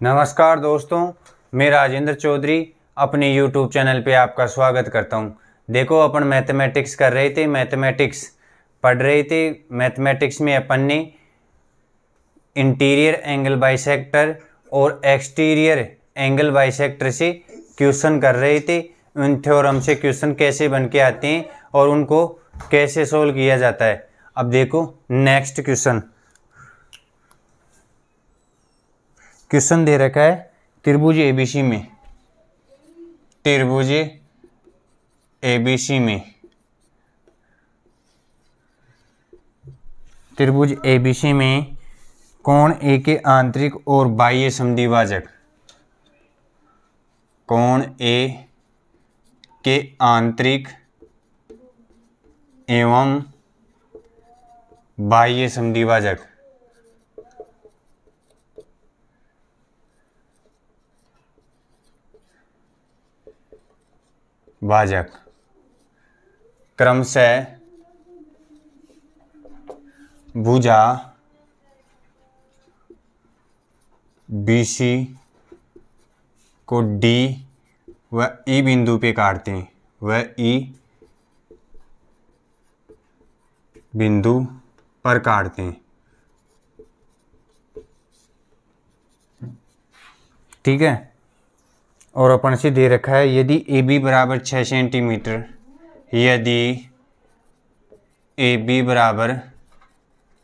नमस्कार दोस्तों, मैं राजेंद्र चौधरी अपने यूट्यूब चैनल पे आपका स्वागत करता हूँ। देखो, अपन मैथमेटिक्स कर रहे थे, मैथमेटिक्स पढ़ रहे थे। मैथमेटिक्स में अपन ने इंटीरियर एंगल बाइसेक्टर और एक्सटीरियर एंगल बाइसेक्टर से क्वेश्चन कर रहे थे। उन थ्योरम से क्वेश्चन कैसे बन के आते हैं और उनको कैसे सोल्व किया जाता है। अब देखो नेक्स्ट क्वेश्चन क्वेश्चन दे रखा है? त्रिभुज एबीसी में। त्रिभुज एबीसी में। त्रिभुज एबीसी में कोण ए के आंतरिक और बाह्य समद्विभाजक? कोण ए के आंतरिक एवं बाह्य समद्विभाजक? भाजक क्रमशः भुजा, बीसी को डी व ई बिंदु पे काटते हैं। व ई बिंदु पर काटते हैं। ठीक है? और अपन से दे रखा है, यदि ए बी बराबर छः सेंटीमीटर, यदि ए बी बराबर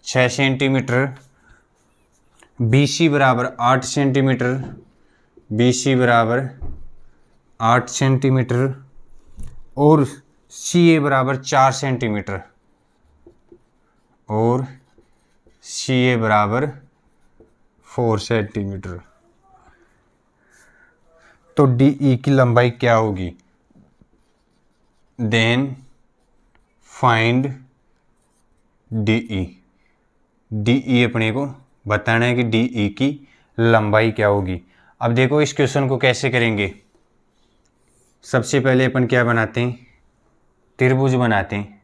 छः सेंटीमीटर, बी सी बराबर आठ सेंटीमीटर, बी सी बराबर आठ सेंटीमीटर और सी ए बराबर चार सेंटीमीटर और सी ए बराबर फोर सेंटीमीटर। तो डी, ई की लंबाई क्या होगी? Then find D, E. D, E अपने को बताना है कि डी, ई की लंबाई क्या होगी। अब देखो इस क्वेश्चन को कैसे करेंगे। सबसे पहले अपन क्या बनाते हैं? त्रिभुज बनाते हैं।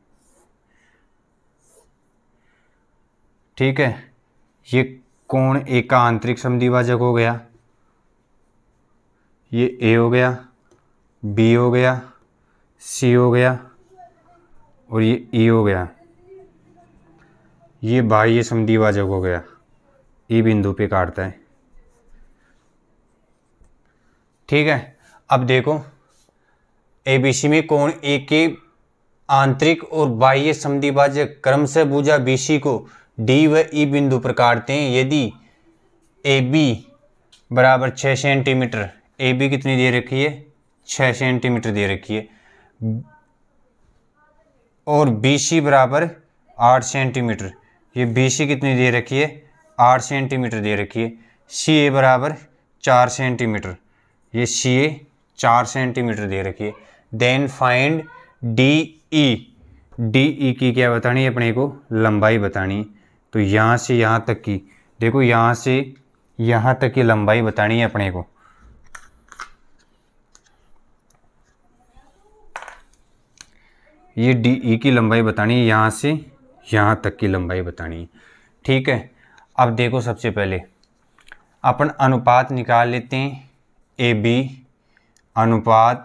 ठीक है? ये कोण एक का आंतरिक समद्विभाजक हो गया। ये ए हो गया बी हो गया सी हो गया और ये ई e हो गया। ये बाह्य समद्विभाजक हो गया। ई e बिंदु पे काटता है। ठीक है, अब देखो ए बी सी में कोण ए के आंतरिक और बाह्य समद्विभाजक क्रम से बी सी को डी व ई e बिंदु पर काटते हैं। यदि ए बी बराबर छः सेंटीमीटर ए बी कितनी दे रखी है? छः सेंटीमीटर दे रखी है। और बी सी बराबर आठ सेंटीमीटर। ये बी सी कितनी दे रखी है? आठ सेंटीमीटर दे रखी है। सी ए बराबर चार सेंटीमीटर। ये सी ए चार सेंटीमीटर दे रखी है। Then find D E D E की क्या बतानी है? अपने को लंबाई बतानी तो यहाँ से यहाँ तक की, देखो यहाँ से यहाँ तक की लंबाई बतानी है अपने को। ये डी ई की लंबाई बतानी है, यहाँ से यहाँ तक की लंबाई बतानी है। ठीक है? अब देखो सबसे पहले। अपन अनुपात निकाल लेते हैं। ए बी अनुपात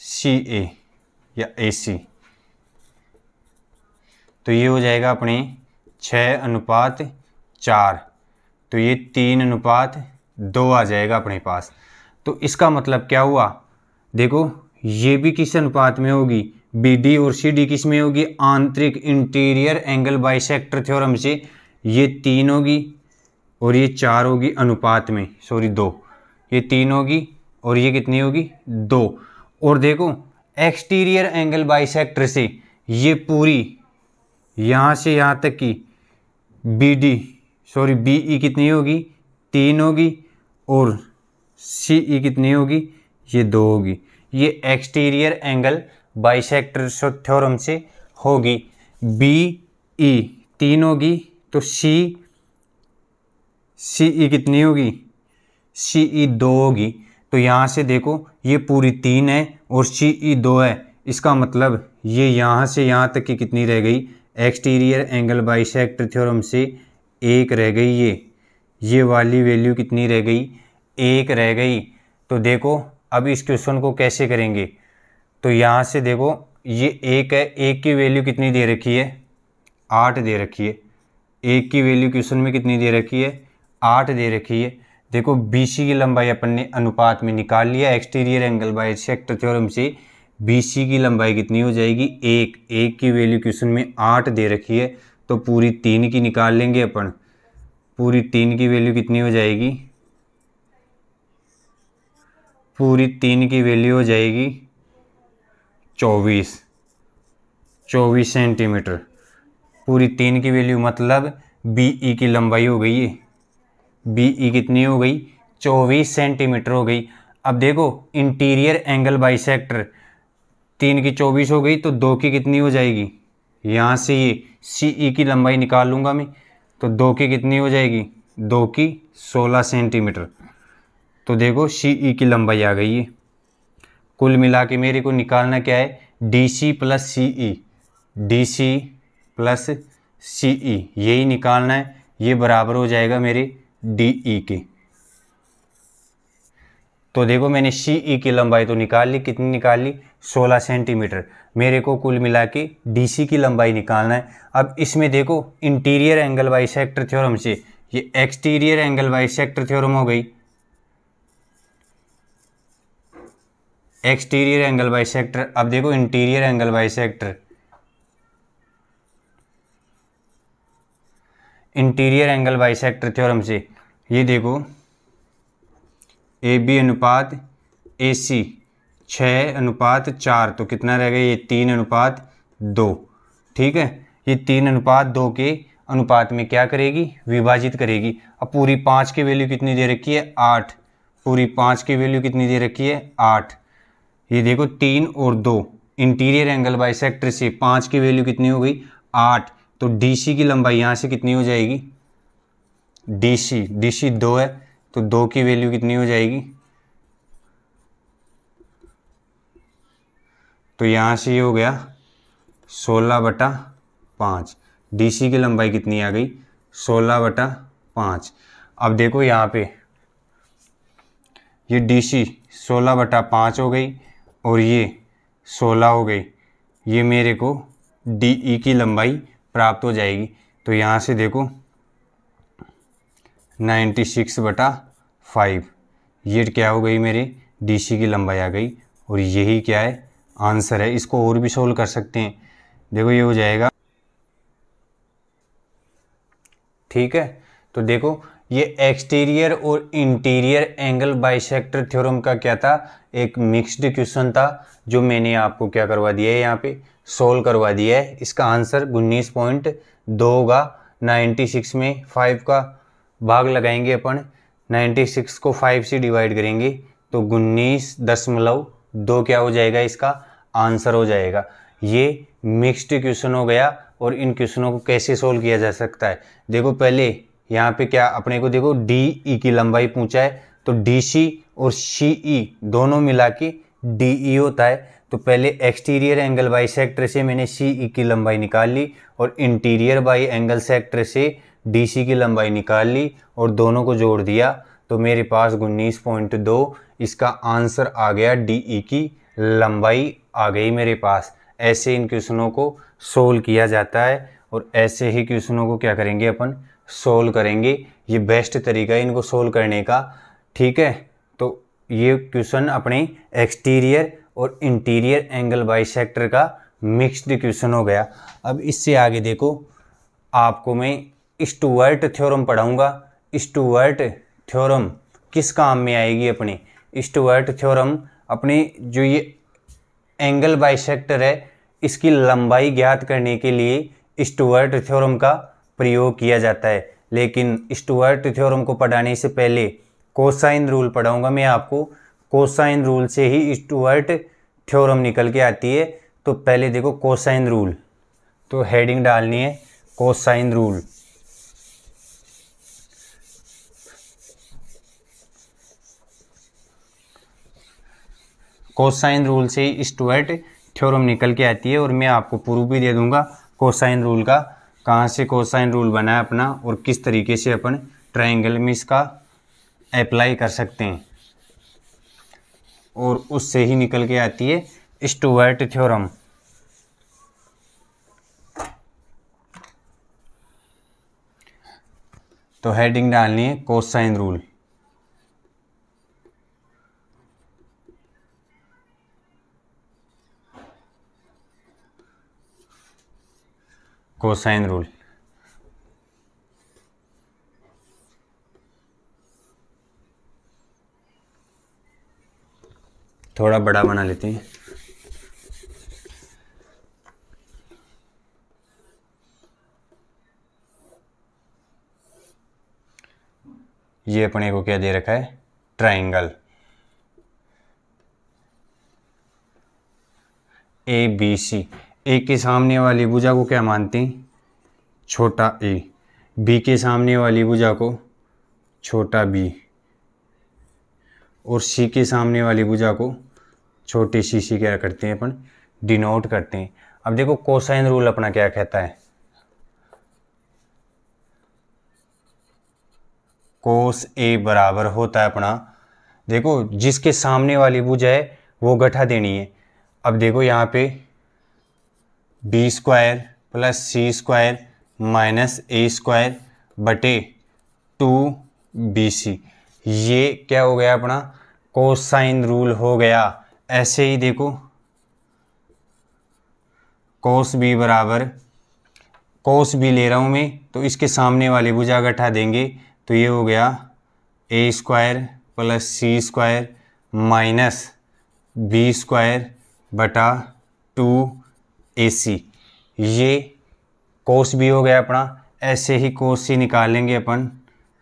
सी ए या ए सी तो ये हो जाएगा अपने छः अनुपात चार। तो ये तीन अनुपात दो आ जाएगा अपने पास। तो इसका मतलब क्या हुआ? देखो, ये भी किस अनुपात में होगी? बी डी और सी डी किसमें होगी? आंतरिक इंटीरियर एंगल बाइसेक्टर थ्योरम से। ये तीन होगी और ये चार होगी अनुपात में। सॉरी, दो। ये तीन होगी और ये कितनी होगी? दो। और देखो, एक्सटीरियर एंगल बाइसेक्टर से ये पूरी यहाँ से यहाँ तक की B D sorry B E कितनी होगी? तीन होगी और सी ई कितनी होगी? ये दो होगी। ये एक्सटीरियर एंगल बाइसेक्टर थ्योरम से होगी। बी, ई, तीन होगी तो सी सी, ई कितनी होगी? सी, ई दो होगी। तो यहाँ से देखो, ये पूरी तीन है और सी, ई दो है। इसका मतलब ये यहाँ से यहाँ तक की कितनी रह गई? एक्सटीरियर एंगल बाइसेक्टर थ्योरम से एक रह गई ये। ये वाली वैल्यू कितनी रह गई? एक रह गई। तो देखो, अब इस क्वेश्चन को कैसे करेंगे? तो यहाँ से देखो, ये एक है, एक की वैल्यू कितनी दे रखी है? आठ दे रखी है। एक की वैल्यू क्वेश्चन में कितनी दे रखी है? आठ दे रखी है। देखो बीसी की लंबाई अपन ने अनुपात में निकाल लिया exterior angle bisector theorem से। बीसी की लंबाई कितनी हो जाएगी? एक। एक की वैल्यू क्वेश्चन में आठ दे रखी है। तो पूरी तीन की निकाल लेंगे अपन। पूरी तीन की वैल्यू कितनी हो जाएगी? पूरी तीन की वैल्यू हो जाएगी चौबीस चौबीस सेंटीमीटर। पूरी तीन की वैल्यू मतलब बी ई की लंबाई हो गई है बी ई कितनी हो गई? चौबीस सेंटीमीटर हो गई। अब देखो इंटीरियर एंगल बाइसेक्टर तीन की चौबीस हो गई तो दो की कितनी हो जाएगी? यहाँ से ये सी ई की लंबाई निकाल लूँगा मैं। तो दो की कितनी हो जाएगी? दो की सोलह सेंटीमीटर। तो देखो सी ई की लंबाई आ गई है कुल मिला के मेरे को निकालना क्या है? D C plus C E D C plus C E यही निकालना है। ये बराबर हो जाएगा मेरे डी ई के। तो देखो, मैंने सी ई की लंबाई तो निकाल ली। कितनी निकाल ली? 16 सेंटीमीटर। मेरे को कुल मिला के डी सी की लंबाई निकालना है। अब इसमें देखो interior angle by sector theorem से। ये exterior angle by sector theorem हो गई। एक्सटीरियर एंगल बाई सेक्टर अब देखो interior angle bisector interior angle bisector theorem से. ये देखो. ए बी अनुपात ए सी छः अनुपात चार. तो कितना रह गया? ये तीन अनुपात दो. ठीक है? ये तीन अनुपात दो के अनुपात में क्या करेगी? विभाजित करेगी. अब पूरी पाँच की वैल्यू कितनी दे रखी है? आठ. पूरी पाँच की वैल्यू कितनी दे रखी है? आठ. ये देखो तीन और दो। इंटीरियर एंगल बाई सेक्टर से पाँच की वैल्यू कितनी हो गई? आठ। तो डीसी की लंबाई यहाँ से कितनी हो जाएगी? डी सी डी सी दो है तो दो की वैल्यू कितनी हो जाएगी? तो यहाँ से ये हो गया सोलह बटा पाँच। डी सी की लंबाई कितनी आ गई? सोलह बटा पाँच। अब देखो यहाँ पे। ये डी सी सोलह बटा पाँच हो गई। और ये सोलह हो गई। ये मेरे को डी ई की लंबाई प्राप्त हो जाएगी। तो यहाँ से देखो नाइन्टी सिक्स बटा फाइव ये क्या हो गई मेरी? डीसी की लंबाई आ गई और यही क्या है? आंसर है। इसको और भी सोल्व कर सकते हैं। देखो, ये हो जाएगा। ठीक है? तो देखो ये एक्सटीरियर और इंटीरियर एंगल बाइसेक्टर थ्योरम का क्या था? एक मिक्स्ड क्वेश्चन था, जो मैंने आपको क्या करवा दिया है यहाँ पे? सोल्व करवा दिया है। इसका आंसर उन्नीस पॉइंट दो होगा। नाइन्टी सिक्स में फाइव का भाग लगाएँगे अपन। नाइन्टी सिक्स को फाइव से डिवाइड करेंगे तो उन्नीस दशमलव दो क्या हो जाएगा इसका? आंसर हो जाएगा। ये मिक्स्ड क्वेश्चन हो गया और इन क्वेश्चनों को कैसे सोल्व किया जा सकता है? देखो, पहले यहाँ पे क्या अपने को देखो डी ई की लंबाई पूछा है तो डी सी और सी ई दोनों मिला के डी ई होता है। तो पहले एक्सटीरियर एंगल बाई सेक्टर से मैंने सी ई की लंबाई निकाल ली और इंटीरियर बाई एंगल सेक्टर से डी सी की लंबाई निकाल ली और दोनों को जोड़ दिया। तो मेरे पास उन्नीस पॉइंट दो, इसका आंसर आ गया डी ई की लंबाई आ गई मेरे पास। ऐसे इन क्वेश्चनों को सोल्व किया जाता है और ऐसे ही क्वेश्चनों को क्या करेंगे अपन? सोल्व करेंगे। ये बेस्ट तरीका है इनको सोल्व करने का। ठीक है? तो ये क्वेश्चन अपने एक्सटीरियर और इंटीरियर एंगल बाई सेक्टर का मिक्सड क्वेश्चन हो गया। अब इससे आगे देखो। आपको मैं स्टूवर्ट थ्योरम पढ़ाऊँगा। स्टूवर्ट थ्योरम किस काम में आएगी अपने? स्टूवर्ट थ्योरम अपने जो ये एंगल बाइसेक्टर है, इसकी लंबाई ज्ञात करने के लिए स्टूवर्ट थ्योरम का प्रयोग किया जाता है। लेकिन स्टूवर्ट थ्योरम को पढ़ाने से पहले कोसाइन रूल पढ़ाऊँगा मैं आपको। कोसाइन रूल से ही स्टूवर्ट थ्योरम निकल के आती है। तो पहले देखो कोसाइन रूल। तो हेडिंग डालनी है। Cosine rule. कोसाइन रूल से स्टूवर्ट थ्योरम निकल के आती है और मैं आपको प्रूफ भी दे दूँगा कोसाइन रूल का। कहाँ से कोसाइन रूल बना है अपना और किस तरीके से अपन ट्राइंगल में इसका अप्लाई कर सकते हैं। और उससे ही निकल के आती है स्टूवर्ट थ्योरम तो हेडिंग डालनी है कोसाइन रूल कोसाइन रूल। थोड़ा बड़ा बना लेते हैं। ये अपने को क्या दे रखा है? ट्राइंगल। ए बी सी ए के सामने वाली भुजा को क्या मानते हैं? छोटा ए। बी के सामने वाली भुजा को छोटा बी। और सी के सामने वाली भुजा को छोटी सी सी क्या करते हैं अपन? डिनोट करते हैं। अब देखो कोसाइन रूल अपना क्या कहता है? कोस ए बराबर होता है अपना। देखो, जिसके सामने वाली भुजा है, वो गठा देनी है। अब देखो, यहाँ पे B square plus C square minus A square बटे टू बी सी ये क्या हो गया अपना? कोसाइन रूल हो गया। ऐसे ही देखो। कोस बी बराबर। कोस बी ले रहा हूँ मैं तो इसके सामने वाले भुजा गठा देंगे। तो ये हो गया A square plus C square minus B square बटा टू ए सी ये कोस भी हो गया अपना। ऐसे ही कोस सी निकाल लेंगे अपन।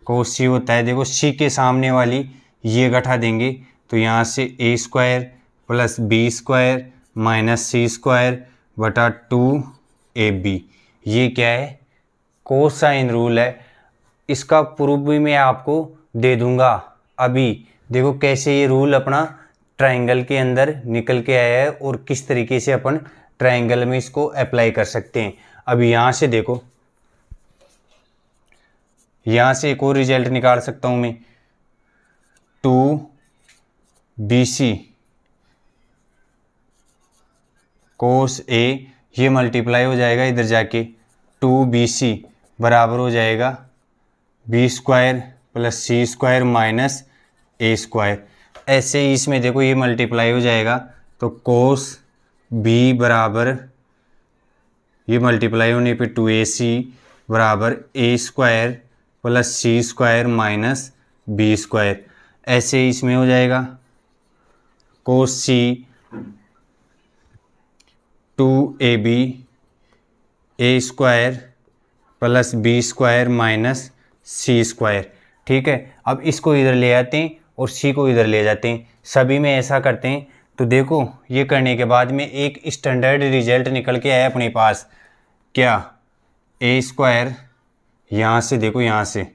कोस सी होता है। देखो सी के सामने वाली ये गठा देंगे। तो यहाँ से A square plus B square minus C square बटा टू ए बी ये क्या है? कोसाइन रूल है। इसका प्रूफ भी मैं आपको दे दूँगा। अभी देखो कैसे ये रूल अपना ट्रायंगल के अंदर निकल के आया है और किस तरीके से अपन ट्रायंगल में इसको अप्लाई कर सकते हैं। अब यहाँ से देखो। यहाँ से एक और रिज़ल्ट निकाल सकता हूँ मैं। टू बी सी। कोस ए ये मल्टीप्लाई हो जाएगा इधर जाके। टू बी सी बराबर हो जाएगा। B square plus C square minus A square. ऐसे ही इसमें देखो ये मल्टीप्लाई हो जाएगा। तो कोस बी बराबर, ये मल्टीप्लाई होने पे टू ए सी बराबर A square plus C square minus B square ऐसे इसमें हो जाएगा। Cos C two A B A square plus B square minus C square ठीक है? अब इसको इधर ले आते हैं और सी को इधर ले जाते हैं। सभी में ऐसा करते हैं तो देखो, ये करने के बाद में एक स्टैंडर्ड रिज़ल्ट निकल के आया अपने पास। क्या? ए स्क्वायर यहाँ से देखो, यहाँ से।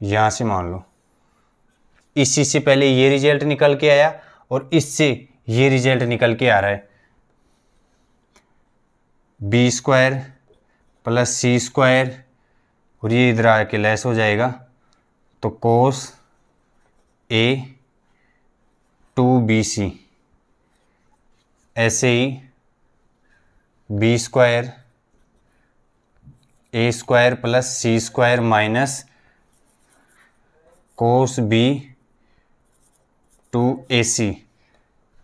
यहाँ से मान लो। इसी से पहले ये रिज़ल्ट निकल के आया और इससे ये रिज़ल्ट निकल के आ रहा है। B square plus C square और ये इधर आके लेस हो जाएगा। तो कोस ए टू बी सी। ऐसे ही B square, A square plus C square minus cos B two A C.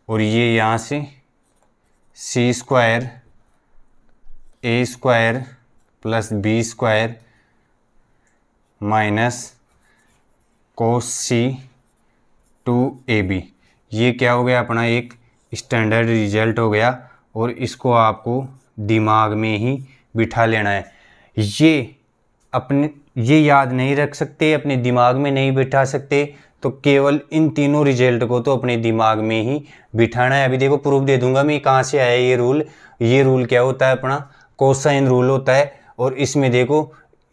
और ये यहाँ से C square, A square plus B square minus cos C two A B. ये क्या हो गया? अपना एक स्टैंडर्ड रिज़ल्ट हो गया और इसको आपको दिमाग में ही बिठा लेना है। ये अपने, ये याद नहीं रख सकते, अपने दिमाग में नहीं बिठा सकते तो केवल इन तीनों रिज़ल्ट को तो अपने दिमाग में ही बिठाना है। अभी देखो प्रूफ दे दूँगा मैं, कहाँ से आया ये रूल ये रूल क्या होता है अपना? कोसाइन रूल होता है और इसमें देखो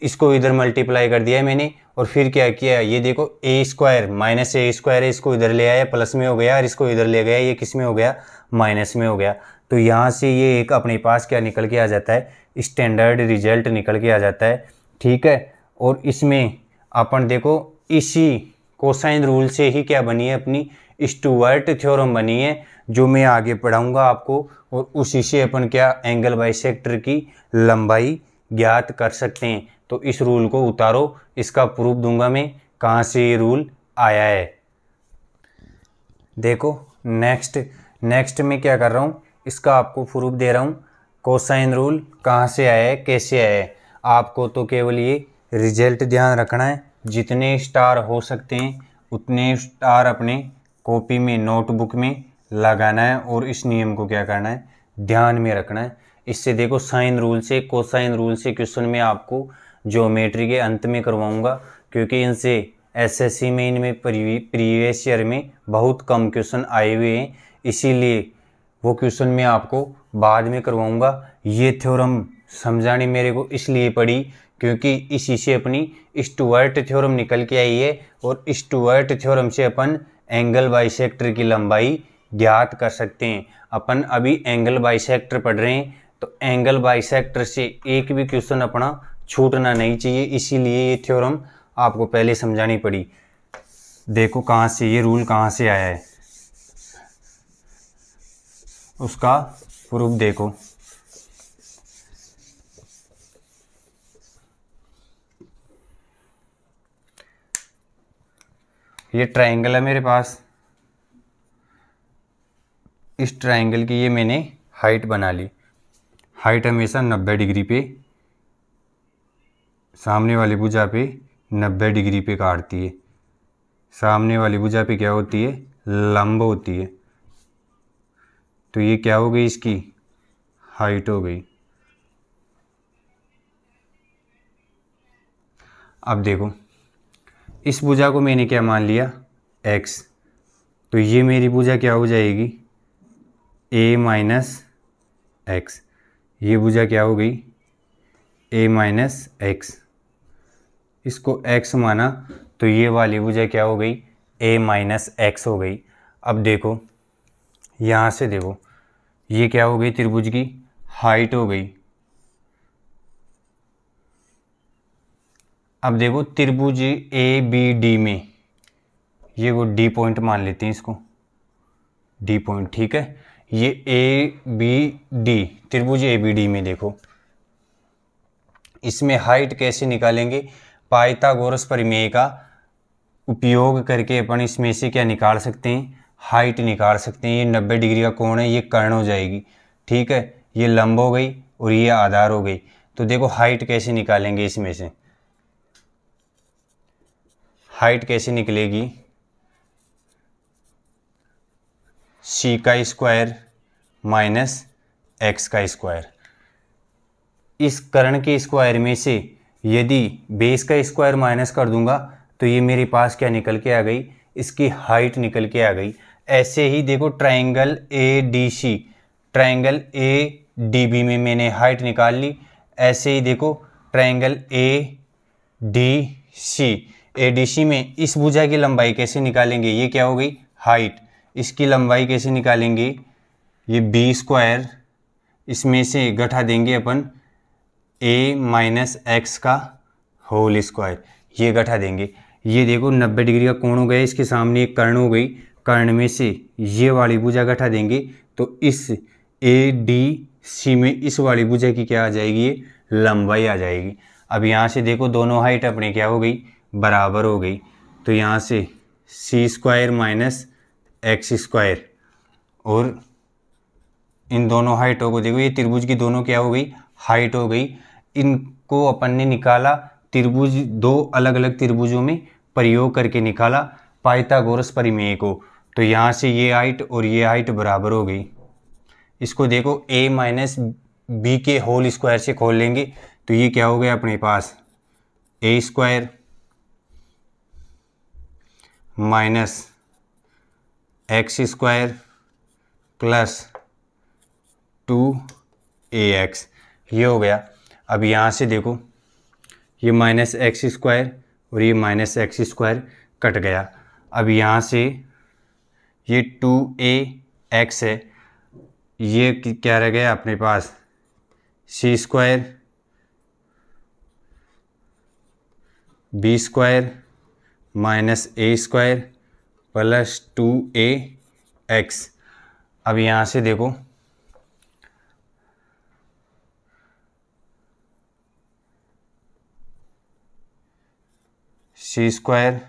इसको इधर मल्टीप्लाई कर दिया मैंने, और फिर क्या किया? ये देखो A square minus A square है, इसको इधर ले आया प्लस में हो गया, और इसको इधर ले गया, ये किसमें हो गया? माइनस में हो गया। तो यहाँ से ये एक अपने पास क्या निकल के आ जाता है? स्टैंडर्ड रिज़ल्ट निकल के आ जाता है, ठीक है? और इसमें अपन देखो, इसी कोसाइन रूल से ही क्या बनी है अपनी? स्टूवर्ट थ्योरम बनी है, जो मैं आगे पढ़ाऊँगा आपको, और उसी से अपन क्या एंगल बाइसेक्टर की लंबाई ज्ञात कर सकते हैं। तो इस रूल को उतारो, इसका प्रूफ दूँगा मैं, कहाँ से ये रूल आया है। देखो नेक्स्ट नेक्स्ट में क्या कर रहा हूँ, इसका आपको प्रूफ दे रहा हूँ कोसाइन रूल कहाँ से आया है, कैसे आया है। आपको तो केवल ये रिज़ल्ट ध्यान रखना है, जितने स्टार हो सकते हैं, उतने स्टार अपने कॉपी में नोटबुक में लगाना है, और इस नियम को क्या करना है, ध्यान में रखना है। इससे देखो साइन रूल से, कोसाइन रूल से क्वेश्चन में आपको ज्योमेट्री के अंत में करवाऊँगा, क्योंकि इनसे एसएससी में, इनमें प्रीवियस ईयर में बहुत कम क्वेश्चन आए हुए हैं, इसीलिए वो क्वेश्चन मैं आपको बाद में करवाऊँगा। ये थ्योरम समझानी मेरे को इसलिए पड़ी क्योंकि इसी से अपनी स्टूअर्ट थ्योरम निकल के आई है और स्टूअर्ट थ्योरम से अपन एंगल बाइसेक्टर की लंबाई ज्ञात कर सकते हैं। अपन अभी एंगल बाइसेक्टर पढ़ रहे हैं तो एंगल बाइसेक्टर से एक भी क्वेश्चन अपना छूटना नहीं चाहिए, इसीलिए ये थ्योरम आपको पहले समझानी पड़ी। देखो कहाँ से, ये रूल कहाँ से आया है? उसका प्रूफ देखो। ये ट्रायंगल है मेरे पास। इस ट्रायंगल की ये मैंने हाइट बना ली। हाइट हमेशा नब्बे डिग्री पे, सामने वाली भुजा पे नब्बे डिग्री पे काटती है। सामने वाली भुजा पे क्या होती है? लंब होती है। तो ये क्या हो गई इसकी? हाइट हो गई। अब देखो, इस भुजा को मैंने क्या मान लिया? एक्स तो ये मेरी भुजा क्या हो जाएगी? ए माइनस एक्स ये भुजा क्या हो गई? ए माइनस एक्स इसको x माना तो ये वाली भुजा क्या हो गई? A माइनस एक्स हो गई। अब देखो, यहाँ से देखो, ये क्या हो गई त्रिभुज की? हाइट हो गई। अब देखो, त्रिभुज ए बी डी में, ये वो डी पॉइंट मान लेते हैं इसको। डी पॉइंट ठीक है? ये ए बी डी त्रिभुज ए बी डी में देखो। इसमें हाइट कैसे निकालेंगे? पाइथागोरस परिमेय का उपयोग करके अपन इसमें से क्या निकाल सकते हैं? हाइट निकाल सकते हैं। ये नब्बे डिग्री का कोण है, ये कर्ण हो जाएगी। ठीक है? ये लंब हो गई और ये आधार हो गई। तो देखो हाइट कैसे निकालेंगे इसमें से। हाइट कैसे निकलेगी? सी का स्क्वायर माइनस एक्स का स्क्वायर इस करण के स्क्वायर में से यदि बेस का स्क्वायर माइनस कर दूँगा तो ये मेरे पास क्या निकल के आ गई? इसकी हाइट निकल के आ गई। ऐसे ही देखो triangle A D C triangle A D B में मैंने हाइट निकाल ली। ऐसे ही देखो triangle A D C A D C में इस भुजा की लंबाई कैसे निकालेंगे? ये क्या हो गई? हाइट इसकी लंबाई कैसे निकालेंगे? ये बी स्क्वायर इसमें से गठा देंगे अपन ए माइनस एक्स का होल स्क्वायर ये गठा देंगे। ये देखो, नब्बे डिग्री का कोण हो गया, इसके सामने एक कर्ण हो गई। कर्ण में से ये वाली भुजा गठा देंगे। तो इस ए डी सी में इस वाली भुजा की क्या आ जाएगी? ये लंबाई आ जाएगी। अब यहाँ से देखो, दोनों हाइट अपने क्या हो गई? बराबर हो गई। तो यहाँ से C square minus X square. और इन दोनों हाइटों को देखो ये त्रिभुज की दोनों क्या हो गई? हाइट हो गई। इनको अपन ने निकाला, त्रिभुज, दो अलग अलग त्रिभुजों में प्रयोग करके निकाला, पाइथागोरस परिमेय को। तो यहाँ से ये हाइट और ये हाइट बराबर हो गई। इसको देखो a माइनस बी के होल स्क्वायर से खोल लेंगे। तो ये क्या हो गया अपने पास? A square minus X square plus two A X ये हो गया। अब यहाँ से देखो, ये माइनस एक्स स्क्वायर और ये माइनस एक्स स्क्वायर कट गया। अब यहाँ से ये टू ए एक्स है। ये क्या रह गया अपने पास? C square B square minus A square plus two A X. अब यहाँ से देखो। C square.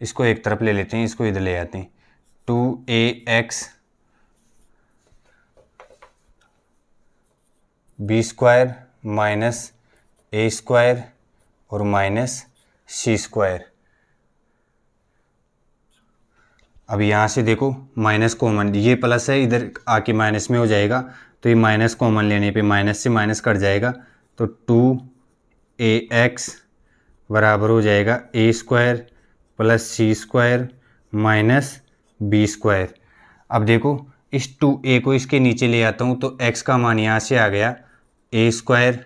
इसको एक तरफ़ ले लेते हैं, इसको इधर ले आते हैं। Two A X. B square minus A square. और माइनस सी स्क्वायर। अब यहाँ से देखो, माइनस कॉमन, ये प्लस है, इधर आके माइनस में हो जाएगा तो ये माइनस कॉमन लेने पे माइनस से माइनस कट जाएगा तो टू ए एक्स बराबर हो जाएगा A square plus C square minus B square. अब देखो, इस टू ए को इसके नीचे ले आता हूँ तो एक्स का मान यहाँ से आ गया, A square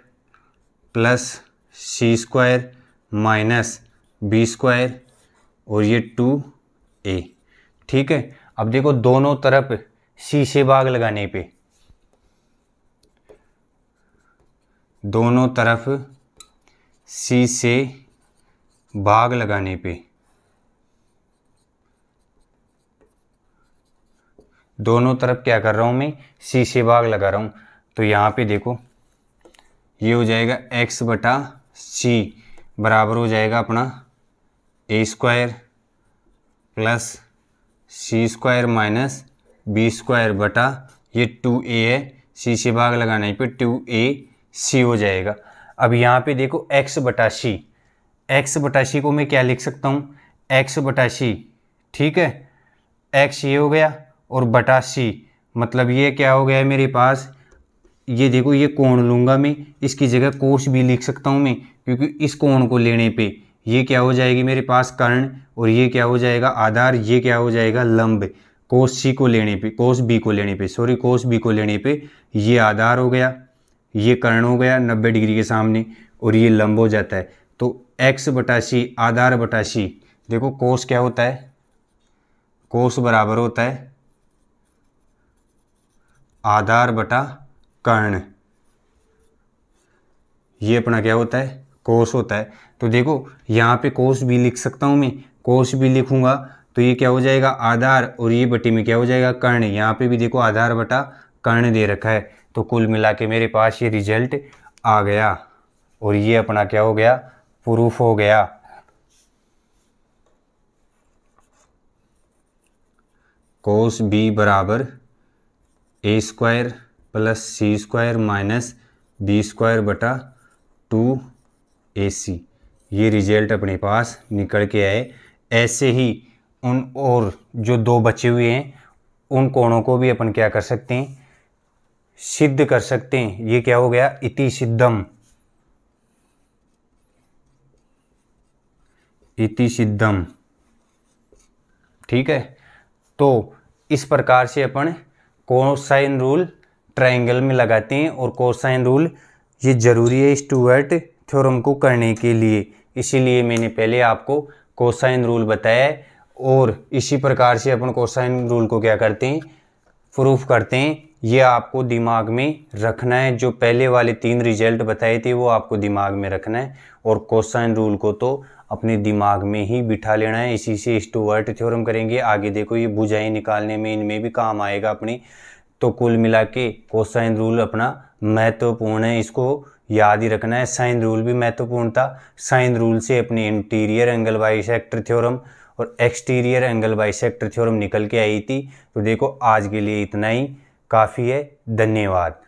plus C square minus B square और ये टू ए। ठीक है? अब देखो दोनों तरफ़ सी से भाग लगाने पे। दोनों तरफ़ सी से भाग लगाने पे। दोनों तरफ़ क्या कर रहा हूँ मैं? सी से भाग लगा रहा हूँ। तो यहाँ पे देखो, ये हो जाएगा एक्स बटा सी बराबर हो जाएगा अपना A square plus C square minus B square बटा ये टू ए है। सी से भाग लगाने पे टू ए सी हो जाएगा। अब यहाँ पे देखो एक्स बटा सी एक्स बटा सी को मैं क्या लिख सकता हूँ? एक्स बटा सी ठीक है? एक्स ये हो गया और बटा सी मतलब ये क्या हो गया है मेरे पास? ये देखो, ये कोण लूँगा मैं, इसकी जगह कोष भी लिख सकता हूँ मैं, क्योंकि इस कोण को लेने पे ये क्या हो जाएगी मेरे पास कर्ण और ये क्या हो जाएगा आधार, ये क्या हो जाएगा लंब, कोस सी को लेने पे, कोस बी को लेने पे सॉरी कोस बी को लेने पे ये आधार हो गया, ये कर्ण हो गया नब्बे डिग्री के सामने और ये लंब हो जाता है। तो एक्स बटा सी आधार बटा सी देखो कोस क्या होता है, कोस बराबर होता है, आधार बटा कर्ण ये अपना क्या होता है? कोस होता है। तो देखो, यहाँ पे कोस भी लिख सकता हूँ मैं। कोस भी लिखूँगा तो ये क्या हो जाएगा? आधार और ये बटी में क्या हो जाएगा? कर्ण यहाँ पे भी देखो, आधार बटा कर्ण दे रखा है। तो कुल मिला के मेरे पास ये रिज़ल्ट आ गया। और ये अपना क्या हो गया? प्रूफ हो गया। कोस बी बराबर A square plus C square minus B square बटा टू ए सी। ये रिज़ल्ट अपने पास निकल के आए। ऐसे ही उन और जो दो बचे हुए हैं, उन कोणों को भी अपन क्या कर सकते हैं? सिद्ध कर सकते हैं। ये क्या हो गया? इति सिद्धम। इति सिद्धम। ठीक है? तो इस प्रकार से अपन कोसाइन रूल ट्रायंगल में लगाते हैं और कोसाइन रूल ये ज़रूरी है स्टूअर्ट थ्योरम को करने के लिए। इसीलिए मैंने पहले आपको कोसाइन रूल बताया और इसी प्रकार से अपन कोसाइन रूल को क्या करते हैं? प्रूफ करते हैं। ये आपको दिमाग में रखना है। जो पहले वाले तीन रिज़ल्ट बताए थे, वो आपको दिमाग में रखना है। और कोसाइन रूल को तो अपने दिमाग में ही बिठा लेना है। इसी से स्टूवर्ट थ्योरम करेंगे। आगे देखो, ये बुझाई निकालने में इनमें भी काम आएगा अपनी। तो कुल मिला के कोसाइन रूल अपना महत्वपूर्ण है। इसको याद ही रखना है साइन रूल भी महत्वपूर्ण था। साइन रूल से अपनी interior angle by sector theorem और exterior angle by sector theorem निकल के आई थी। तो देखो आज के लिए इतना ही। काफ़ी है। धन्यवाद।